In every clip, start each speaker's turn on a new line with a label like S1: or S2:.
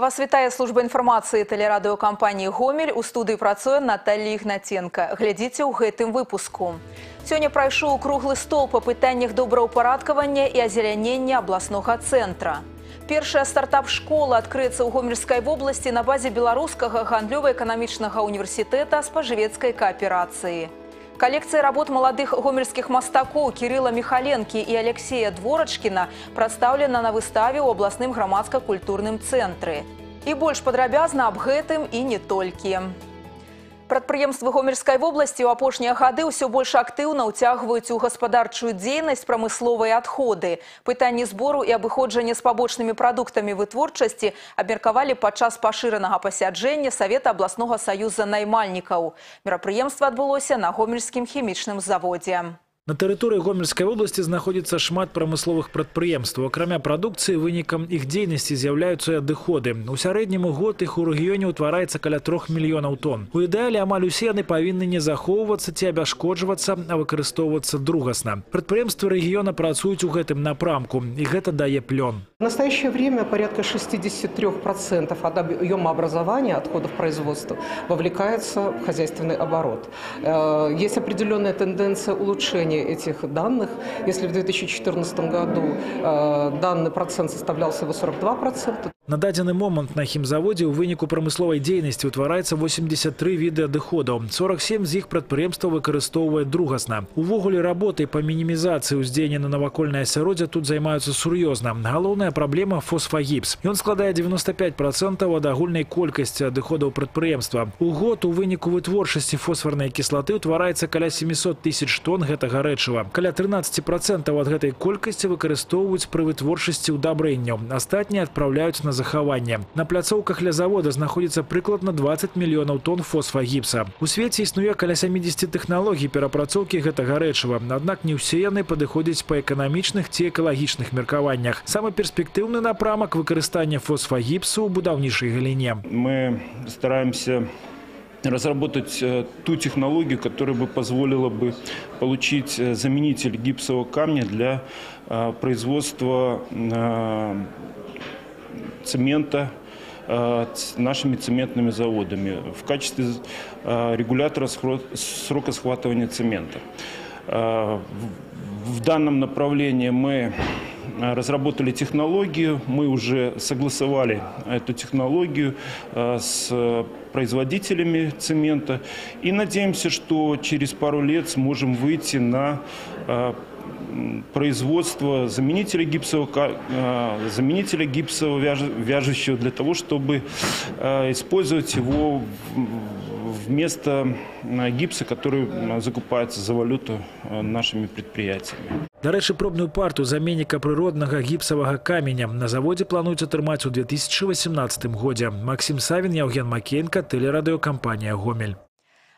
S1: Вас вітае служба інфармацыі тэлерадыёкампаніі Гомель у студыі працуе Наталья Ігнаценка. Глядзіце ў гэтым выпуску. Сёння прайшоў круглы стол па пытаннях добраўпарадкавання і азелянення абласнога цэнтра. Першая стартап-школа адкрыецца ў гомельскай вобласці на базе беларускага гандлёва-эканамічнага універсітэта спажывецкай кааперацыі. Коллекция работ молодых гомельских мастакоў Кирилла Михаленки и Алексея Дворачкина представлена на выставе ў абласным грамадска-культурным цэнтры. І больш падрабязна аб гэтым і не толькі. Прадпрыемствы гомельскай вобласці ў апошнія гады ўсё больш актыўна ўцягваюць у гаспадарчую дзейнасць прамысловыя адходы. Пытанні збору і абыходжання з пабочнымі прадуктамі вытворчасці абмеркавалі падчас пашыранага пасяджэння Савета абласнога саюза наймальнікаў. Мерапрыемства адбылося на гомельскім хімічным заводзе.
S2: На тэрыторыі гомельскай вобласці знаходзіцца шмат прамысловых прадпрыемстваў. Акрамя прадукцыі вынікам іх дзейнасці з'яўляюцца і адыходы. У сярэднім у год іх у рэгіёне ўтвараецца каля трох мільёнаў тонн. У ідэале амаль усе яны павінны не захоўвацца ці абяшкоджвацца, а выкарыстоўвацца другасна. Прадпрыемствы рэгіёна працуюць у гэтым напрамку, і гэта дае плён.
S3: В настоящее время порядка 63% от объема образования отходов производства вовлекается в хозяйственный оборот. Э, есть определенная тенденция улучшения этих данных. Если в 2014 году э, данный процент составлял всего 42%,
S2: на дадзены момант на хімзаводзе ў выніку прамысловай дзейнасці ўтвараецца 83 віды адыходаў. 47 з іх прадпрыемства выкарыстоўвае другасна. Увогуле работы па мінімізацыі ўздзеяння на навакольнае асяроддзе тут займаюцца сур'ёзна. Галоўная праблема фосфагіпс. Ён складае 95% ад агульнай колькасці адыходаў прадпрыемства. У год у выніку вытворчасці фосфарнай кіслаты ўтвараецца каля 700 тысяч тонн гэтага рэчыва. Каля 13% ад гэтай колькасці выкарыстоўваюць пры вытворчасці ўдабрэнняў. Астатнія адпраўляюць на захаванне. На пляцоўках ля завода знаходзіцца прыкладна 20 мільёнаў тонн фосфагіпса. У свеце існуе каля 70 тэхналогій перапрацоўкі гэтага рэчыва. Аднак не ўсе яны падыходзяць па эканамічных ці экалагічных меркаваннях. Самы перспектыўны напрамак выкарыстання фосфагіпсу ў будаўнічай галіне.
S4: Мы стараемся разработать э, ту технологию, которая бы позволила бы получить э, заменитель гипсового камня для э, производства цемента нашими цементными заводами в качестве регулятора срока схватывания цемента. В данном направлении мы разработали технологию, мы уже согласовали эту технологию с производителями цемента. И надеемся, что через пару лет сможем выйти на производство заменителя гипсового, заменителя гипсового вяжущего для того, чтобы использовать его вместо гипса, который закупается за валюту нашими предприятиями.
S2: Дарэчы, пробную парту заменніка прыроднага гіпсавага каменя на заводзе плануюць атрымаць у 2018 годзе. Максим Савін, Яўген Макенка, тэлерадыёкампанія Гомель.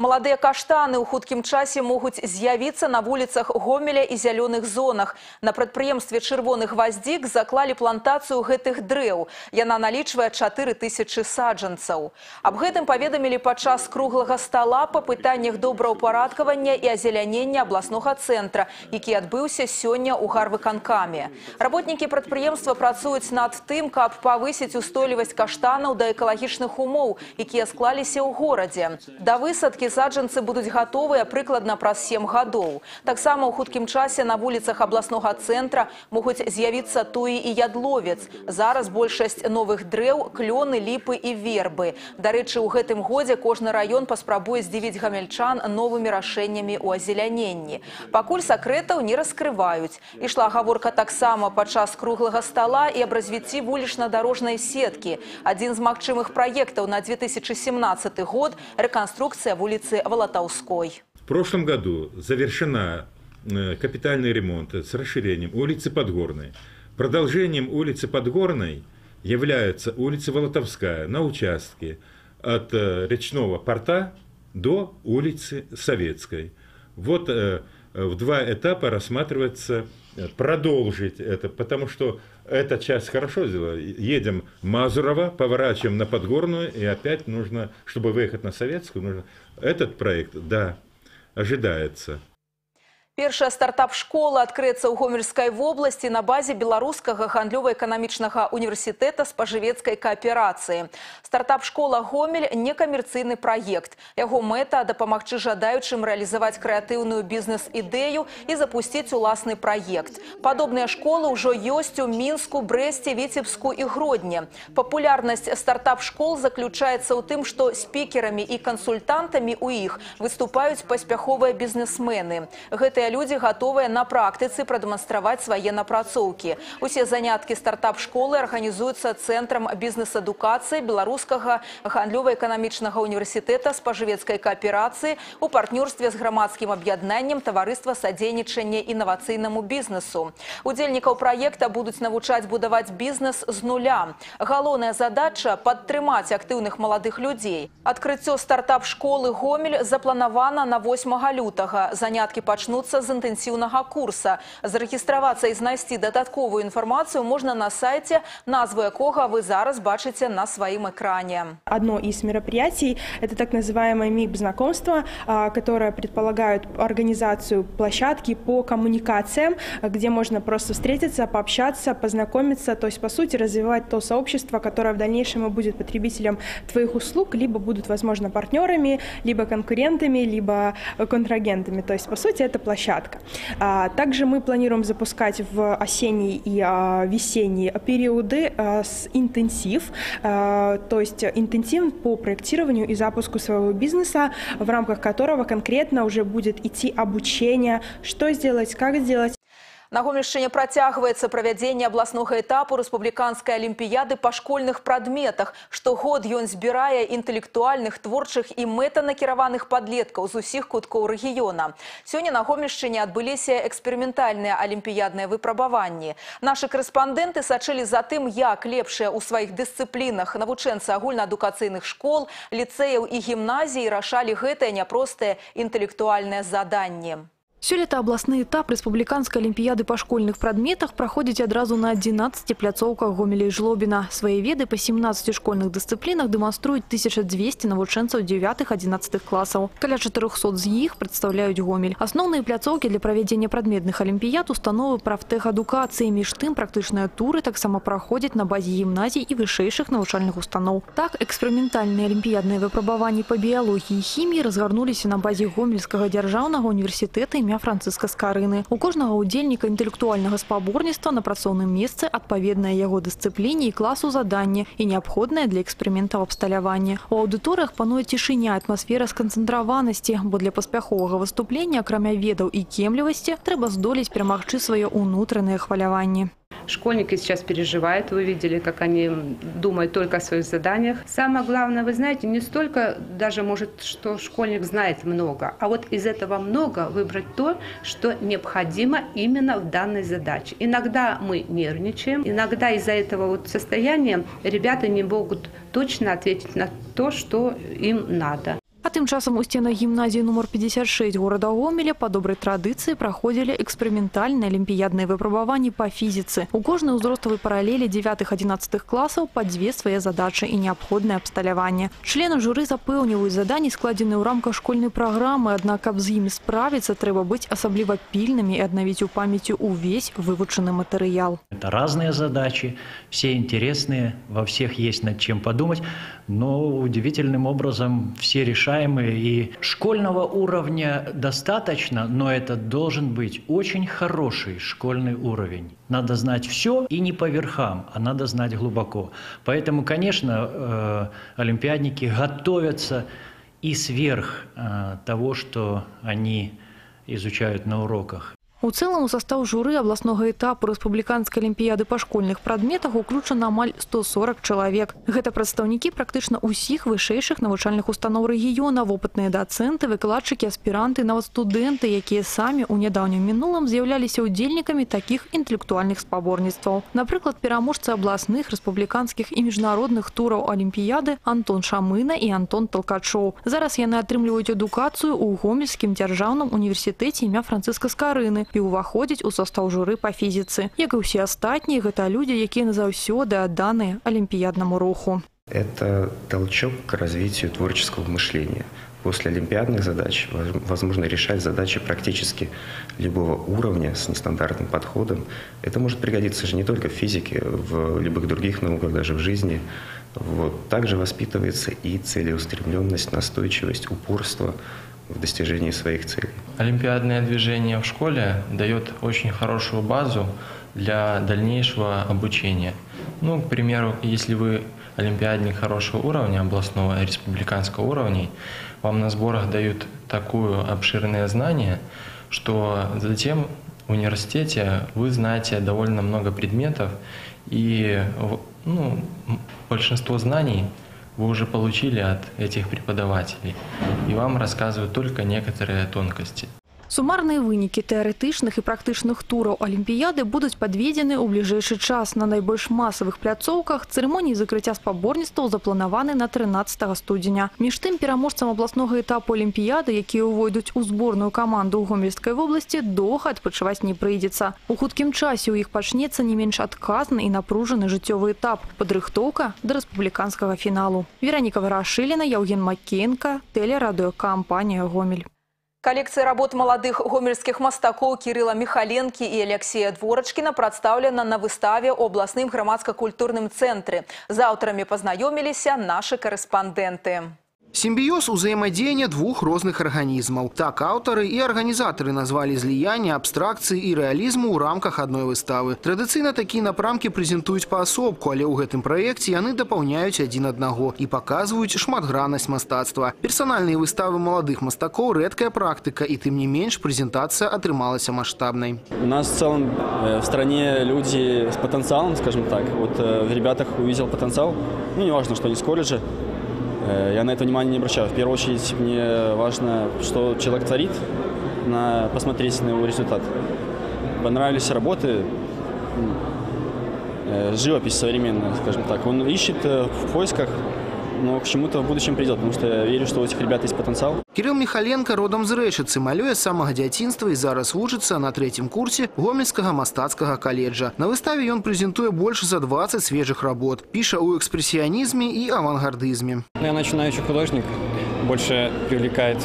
S1: Маладыя каштаны ў хуткім часе могуць з'явіцца на вуліцах Гомеля і зялёных зонах. На прадпрыемстве чырвоны гваздзік заклалі плантацыю гэтых дрэў. Яна налічвае 4 тысячы саджанцаў. Аб гэтым паведамілі падчас круглага стала па пытаннях добраўпарадкавання і азелянення абласнога цэнтра, які адбыўся сёння ў гарвыканкаме. Работнікі прадпрыемства працуюць над тым, каб павысіць устойлівасць каштанаў да экалагічных умоў, якія склаліся ў горадзе. Да высадкі саджанцы будуць гатовыя прыкладна праз 7 гадоў. Таксама ў хуткім часе на вуліцах абласнога цэнтра могуць з'явіцца туі і ядловец. Зараз большасць новых дрэў, клёны, ліпы і вербы. Дарэчы, у гэтым годзе кожны раён паспрабуе здзівіць гамельчан новымі рашэннямі ў азеляненні. Пакуль сакрэтаў не раскрываюць. Ішла гаворка таксама падчас круглага стала і аб развіцці вулічна-дарожнай сеткі. Адзін з магчымых праектаў на 2017 год рэканструкцыя вуліцы улицы Волотауской.
S5: В прошлом году завершена э, капитальный ремонт с расширением улицы Подгорной. Продолжением улицы Подгорной является улица Волотовская на участке от э, речного порта до улицы Советской. Вот э, в два этапа рассматривается продолжить это, потому что эта часть хорошо сделала. Едем Мазурова, поворачиваем на Подгорную, и опять нужно, чтобы выехать на Советскую, нужно... Этот проект, да, ожидается.
S1: Першая стартап-школа открыецца ў гомельскай вобласці на базе беларускага гандлёва-эканамічнага універсітэта спажывецкай кааперацыі. Стартап-школа Гомель некамерцыйны праект. Яго мэта дапамагчы жадаючым рэалізаваць крэатыўную бізнес-ідэю і запусціць уласны праект. Падобныя школы ўжо ёсць у мінску, брэсце, віцебску і гродні. Папулярнасць стартап-школ заключаецца ў тым, што спікерамі і кансультантамі ў іх выступаюць паспяховыя бізнесмены. Гэтыя люди готовыя на практыцы прадэманстраваць свае напрацоўкі. Усе заняткі стартап-школы арганізуюцца цэнтрам бізнес-адукацыі беларускага гандлёва-эканамічнага універсітэта спажывецкай кааперацыі у партнёрстве з грамадскім аб'яднаннем таварыства садзейнічання інавацыйнаму бізнесу. Удзельнікаў праекта будуць навучаць будаваць бізнес з нуля. Галоўная задача падтрымаць актыўных маладых людзей. Адкрыццё стартап-школы Гомель запланавана на 8 лютага. Заняткі пачнуцца з інтэнсіўнага курса. Зарэгістравацца і знайсці дадатковую інфармацыю можна на сайце, назву якога вы зараз бачыце на сваім экране.
S6: Одно из мероприятий – это так называемое МИП-знакомство, а, которое предполагает организацию площадки по коммуникациям, где можно просто встретиться, пообщаться, познакомиться, то есть, по сути, развивать то сообщество, которое в дальнейшем и будет потребителем твоих услуг, либо будут, возможно, партнерами, либо конкурентами, либо контрагентами. То есть, по сути, это площадка. а, Также мы планируем запускать в осенние и а, весенние периоды а, с интенсив, то есть интенсив по проектированию и запуску своего бизнеса, в рамках которого конкретно уже будет идти обучение, что сделать, как сделать.
S1: На Гомельшчыне працягваецца правядзенне абласнога этапу рэспубліканскай алімпіяды па школьных прадметах. Штогод ён збірае інтэлектуальных, творчых і мэтанакіраваных падлеткаў з усіх куткоў рэгіёна. Сёння на Гомельшчыне адбыліся эксперыментальныя алімпіядныя выпрабаванні. Нашы корэспандэнты сачылі за тым, як лепшыя ў сваіх дысцыплінах навучэнцы агульнаадукацыйных школ, ліцэяў і гімназій рашалі гэтыя няпростыя інтэлектуальныя заданні.
S7: Сёлета абласны этап рэспубліканскай алімпіяды па школьных прадметах праходзіць адразу на 11 пляцоўках Гомеля і Жлобіна. Свае веды па 17 школьных дысцыплінах дэманструюць 1200 навучэнцаў 9-11 класаў. Каля 400 з іх прадстаўляюць Гомель. Асноўныя пляцоўкі для правядзення прадметных алімпіяд установы прафтэхадукацыі. Між тым практычныя туры таксама праходзяць на базе гімназій і вышэйшых навучальных устаноў. Так, эксперыментальныя алімпіядныя выпрабаванні па біялогіі і хіміі разгарнуліся на базе Гомельскага дзяржаўнага універсітэта імя Францыска Скарыны. У кожнага ўдзельніка інтэлектуальнага спаборніцтва на працоўным месцы адпаведная яго дысцыпліне і класу задання і неабходнае для эксперыментаў абсталявання. У аўдыторыях пануе цішыня атмасфера сканцэнтраванасці, бо для паспяховага выступлення, акрамя ведаў і кемлівасці, трэба здолець перамагчы свае ўнутраныя хваляванні.
S8: Школьники сейчас переживают, вы видели, как они думают только о своих заданиях. Самое главное, вы знаете, не столько даже может, что школьник знает много, а вот из этого много выбрать то, что необходимо именно в данной задаче. Иногда мы нервничаем, иногда из-за этого вот состояния ребята не могут точно ответить на то, что им надо.
S7: А тым часам у сценах гімназіі нумар 56 горада Гомеля па добрай традыцыі праходзілі эксперыментальныя алімпіядныя выпрабаванні па фізіцы. У кожнай узроставай паралелі 9-11 класаў па дзве свае задачы і неабходнае абсталяванне. Члены журы запэўніваюць заданні, складзеныя ў рамках школьнай праграмы, аднак каб з імі справіцца, трэба быць асабліва пільнымі і аднавіць у памяці ўвесь вывучаны матэрыял.
S9: Это разные задачи, все интересные, во всех есть над чем подумать, но удивительным образом все решаемые. И школьного уровня достаточно, но это должен быть очень хороший школьный уровень. Надо знать все и не по верхам, а надо знать глубоко. Поэтому, конечно, э, олимпиадники готовятся и сверх э, того, что они изучают на уроках.
S7: У цэлым у састаў журы абласнога этапу рэспубліканскай алімпіяды па школьных прадметах уключана амаль 140 чалавек. Гэта прадстаўнікі практычна ўсіх вышэйшых навучальных устаноў рэгіёна, вопытныя дацэнты, выкладчыкі, аспіранты, нават студэнты, якія самі ў нядаўнім мінулым з'яўляліся ўдзельнікамі такіх інтэлектуальных спаборніцтваў. Напрыклад, пераможцы абласных, рэспубліканскіх і міжнародных тураў алімпіяды Антон Шамына і Антон Талкачоў. Зараз яны атрымліваюць адукацыю ў гомельскім дзяржаўным універсітэце імя Францыска Скарыны і ўваходзіць у состав журы па фізіцы. Як і ўсе астатнія, гэта людзі, якія назаўсёды адданыя алімпіяднаму руху.
S10: Это толчок к развитию творческого мышления. После олимпиадных задач воз- возможно решать задачи практически любого уровня с нестандартным подходом. Это может пригодиться же не только в физике, в любых других науках, даже в жизни. Вот. Также воспитывается и целеустремленность, настойчивость, упорство в достижении своих целей.
S11: Олимпиадное движение в школе дает очень хорошую базу для дальнейшего обучения. Ну, к примеру, если вы олимпиадник хорошего уровня, областного и республиканского уровней, вам на сборах дают такое обширное знание, что затем в университете вы знаете довольно много предметов, и ну, большинство знаний вы уже получили от этих преподавателей, и вам рассказывают только некоторые тонкости.
S7: Сумарныя вынікі тэарэтычных і практычных тураў алімпіяды будуць падведзены ў бліжэйшы час. На найбольш масавых пляцоўках цырымоніі закрыцця спаборніцтваў запланаваны на 13 студзеня. Між тым пераможцам абласнога этапу алімпіяды, якія ўвойдуць у зборную каманду ў гомельскай вобласці, доўга адпачываць не прыйдзецца. У хуткім часе ў іх пачнецца не менш адказны і напружаны жыццёвы этап падрыхтоўка да рэспубліканскага фіналу. Вераніка Варашыліна, Яўген Макенка, тэлерадыёкампанія Гомель.
S1: Коллекция работ молодых гомельских мастакоў Кирилла Михаленки и Алексея Дворачкина представлена на выставе ў абласным грамадска-культурным цэнтры. З аўтарамі пазнаёміліся нашы карэспандэнты.
S12: Симбиоз узаемодеяния двух розных организмов. Так авторы и организаторы назвали злияние абстракции и реализму в рамках одной выставы. Традиционно такие напрамки презентуют поособку, але ў гэтым проекте яны дополняют один одного и показывают шматгранность мастацтва. Персональные выставы молодых мастаков – редкая практика, и тем не меньше презентация отрымалась масштабной.
S13: У нас в целом э, в стране люди с потенциалом, скажем так. Вот э, в ребятах увидел потенциал. Ну, не важно, что они с колледжа. Э, Я на это внимание не обращаю. В первую очередь мне важно, что человек творит, на, посмотреть на его результат. Понравились работы, э, живопись современная, скажем так. Он ищет э, в поисках, но к чему-то в будущем придет, потому что я верю, что у этих ребят есть потенциал.
S12: Кирилл Михаленко родом з Рэчыцы, малюе з самага дзяцінства і зараз вучыцца на трэцім курсе гомельскага мастацкага каледжа. На выставе ён прэзентуе больш за 20 свежых работ. Піша ў экспрэсіянізме і авангардызме.
S13: Ну, Я начинающий художник, больше привлекает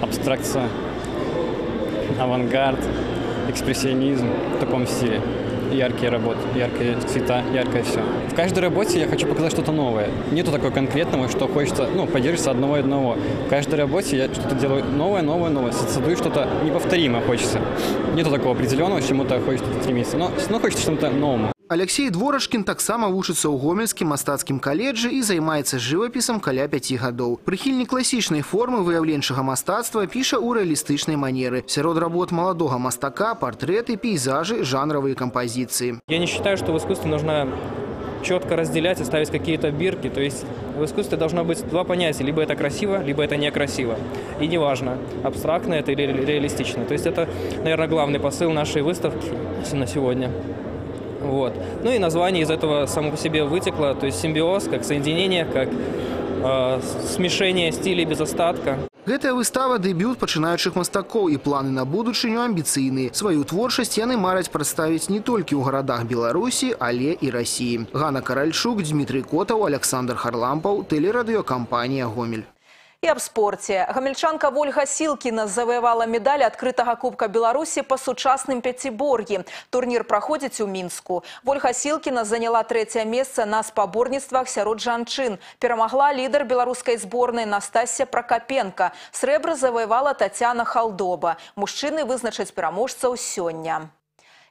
S13: абстракция, авангард, экспрессионизм в таком стиле. Яркие работы, яркие цвета, яркое все. В каждой работе я хочу показать что-то новое. Нету такого конкретного, что хочется, ну, поддерживаться одного и одного. В каждой работе я что-то делаю новое, новое, новое. Создаю что-то неповторимое хочется. Нету такого определенного, чему-то хочется стремиться. Но, но хочется чему-то новому.
S12: Алексей Дворашкін таксама вучыцца ў гомельскім мастацкім каледжы і займаецца жывапісам каля 5 гадоў. Прыхільнік класічнай формы выяўленчага мастацтва піша ў рэалістычнай манеры. Сярод работ маладога мастака партрэты, пейзажы, жанравыя кампазіцыі.
S14: Я не считаю, что в искусстве нужно четко разделять и ставить какие-то бирки. То есть в искусстве должно быть два понятия. Либо это красиво, либо это некрасиво. И неважно, абстрактно это или ре- реалистично. То есть это, наверное, главный посыл нашей выставки на сегодня. Вот. Ну и название из этого само по себе вытекло. То есть симбиоз, как соединение, как э, смешение стилей без остатка.
S12: Гэтая выстава дэбют пачынаючых мастакоў і планы на будучыню амбіцыйныя. Сваю творчасць яны мараць прадставіць не толькі ў гарадах Беларусі, але і Расіі. Ганна Каральчук, Дмітрый Котаў, Александр Харлампаў, тэлерадыёкампанія Гомель.
S1: І аб спорце. Гамельчанка Вольга Сілкіна заваявала медаль адкрытага Кубка Беларусі па сучасным пяцібор'і. Турнір праходзіць у Мінску. Вольга Сілкіна заняла трэцяе месца на спаборніцтвах сярод жанчын. Перамагла лідар беларускай зборнай Настасія Пракапенка. Срэбра заваявала Тацяна Халдоба. Мужчыны вызначаць пераможцаў сёння.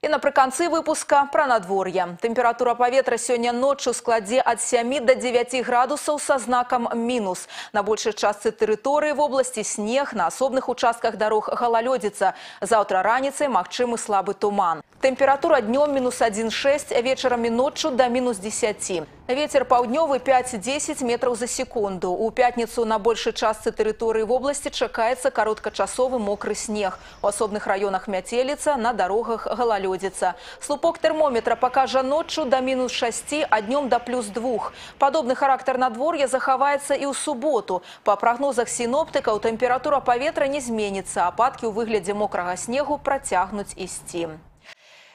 S1: І напрыканцы выпуска пра надвор'е. Тэмпература паветра сёння ноччу складзе ад 7 до 9 градусаў са знакам мінус. На большай частцы тэрыторыі вобласці снег, на асобных участках дарог галалёдзіца. Заўтра раніцай магчымы слабы туман. Тэмпература днём мінус 1,6, вечарам і ноччу да мінус 10. Ветер паўднёвы 5-10 метраў за секунду. У пятніцу на большай частцы тэрыторыі вобласці чакаецца кароткачасовы мокры снег. У асобных раёнах мяцеліца, на дарогах галалёдзіца. Слупок тэрмометра пакажа ноччу да мінус 6, а днём да плюс 2. Падобны характар надвор'я захаваецца і ў суботу. Па прагнозах сіноптыкаў тэмпература паветра не зменіцца, ападкі ў выглядзе мокрага снегу працягнуць ісці.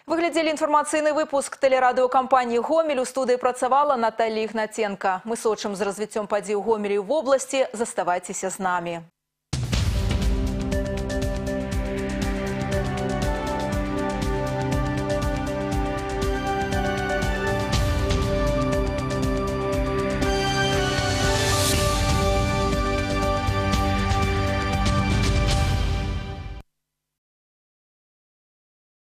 S1: Вы глядзелі інфармацыйны выпуск тэлерадыёкампаніі Гомель. У студыі працавала Наталья Ігнаценка. Мы сочым з развіццём падзей у Гомелі ў вобласці. Заставайцеся з намі.